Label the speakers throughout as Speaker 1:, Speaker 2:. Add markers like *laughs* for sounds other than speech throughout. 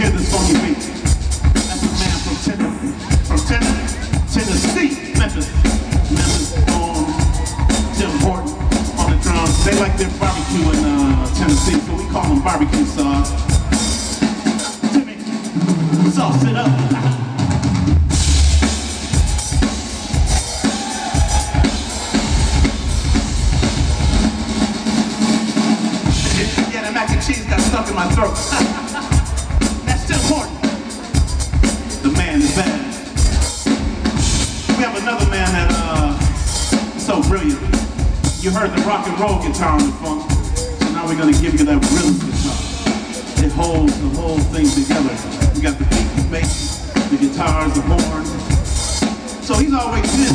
Speaker 1: hear this funky beat. That's a man from Tennessee, from Tennessee, Tennessee. Memphis, Memphis, um, Tim Horton on the drums. They like their barbecue in uh, Tennessee, so we call them barbecue sauce. Timmy, sauce it up. *laughs* you heard the rock and roll guitar on the funk. So now we're gonna give you that rhythm guitar. It holds the whole thing together. We got the beat, the bass, the guitars, the horn. So he's always busy,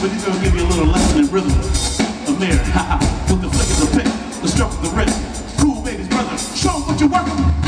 Speaker 1: but he's gonna give you a little lesson in rhythm. A ha ha, with the flick of the pick, the stroke of the wrist. Cool baby's brother, show what you're working.